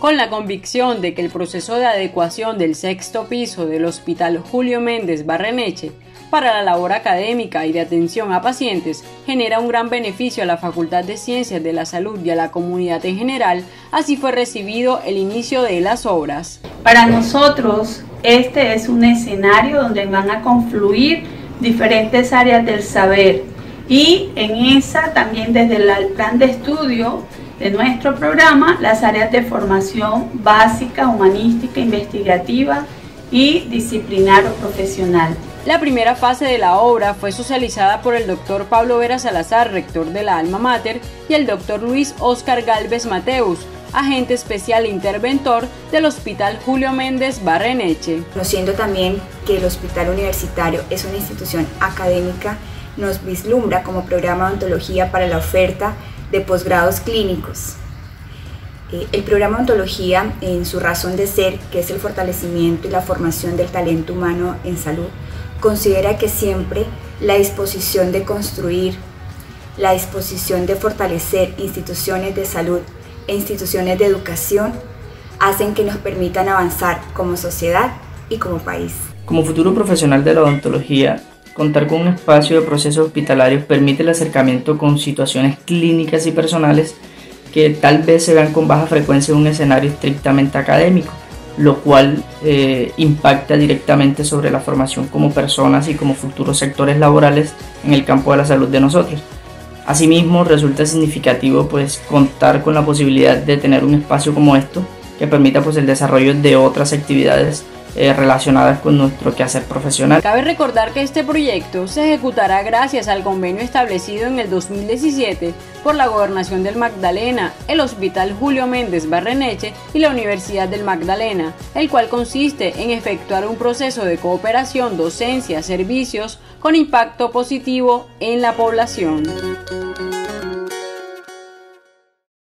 con la convicción de que el proceso de adecuación del sexto piso del Hospital Julio Méndez Barreneche para la labor académica y de atención a pacientes genera un gran beneficio a la Facultad de Ciencias de la Salud y a la comunidad en general, así fue recibido el inicio de las obras. Para nosotros, este es un escenario donde van a confluir diferentes áreas del saber y en esa también desde el plan de estudio de nuestro programa las áreas de formación básica, humanística, investigativa y disciplinar o profesional. La primera fase de la obra fue socializada por el doctor Pablo Vera Salazar, rector de la Alma Mater, y el doctor Luis Oscar Galvez Mateus, agente especial e interventor del Hospital Julio Méndez Barreneche. Conociendo también que el Hospital Universitario es una institución académica, nos vislumbra como programa de ontología para la oferta de posgrados clínicos. Eh, el programa ontología, en su razón de ser, que es el fortalecimiento y la formación del talento humano en salud, considera que siempre la disposición de construir, la disposición de fortalecer instituciones de salud e instituciones de educación hacen que nos permitan avanzar como sociedad y como país. Como futuro profesional de la odontología, contar con un espacio de procesos hospitalarios permite el acercamiento con situaciones clínicas y personales que tal vez se vean con baja frecuencia en un escenario estrictamente académico lo cual eh, impacta directamente sobre la formación como personas y como futuros sectores laborales en el campo de la salud de nosotros. Asimismo, resulta significativo pues contar con la posibilidad de tener un espacio como esto que permita pues el desarrollo de otras actividades eh, relacionadas con nuestro quehacer profesional. Cabe recordar que este proyecto se ejecutará gracias al convenio establecido en el 2017 por la Gobernación del Magdalena, el Hospital Julio Méndez Barreneche y la Universidad del Magdalena, el cual consiste en efectuar un proceso de cooperación, docencia, servicios con impacto positivo en la población.